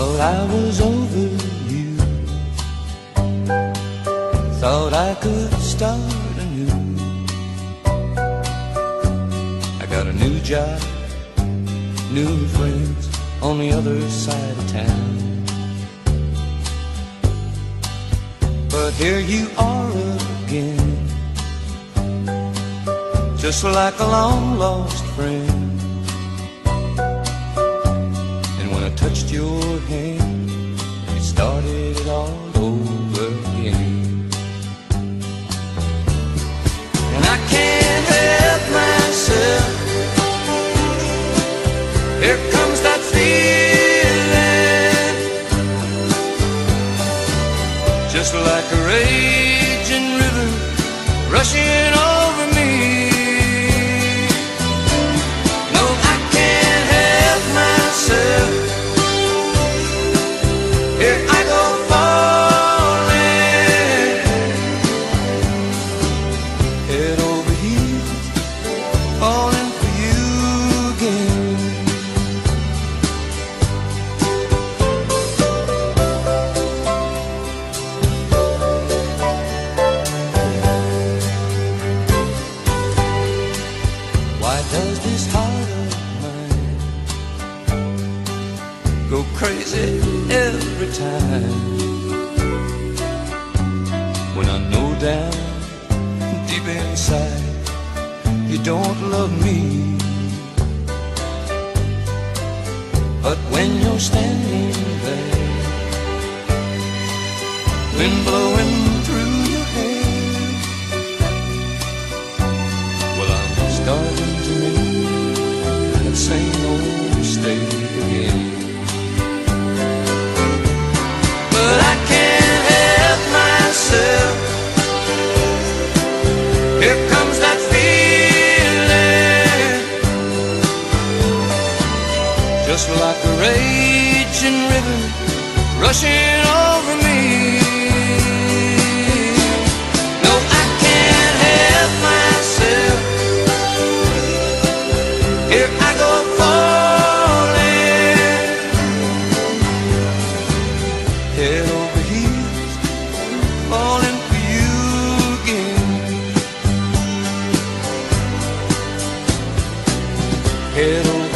I was over you. Thought I could start anew. I got a new job, new friends on the other side of town. But here you are again, just like a long lost friend. Touched your hand, you started it all over again. And I can't help myself. Here comes that feeling, just like a raging river rushing over me. Why does this heart of mine go crazy every time? When I know down deep inside you don't love me. Standing there, wind blowing just like a raging river rushing over me. No, I can't help myself. Here I go falling, head over heels, falling for you again. Head over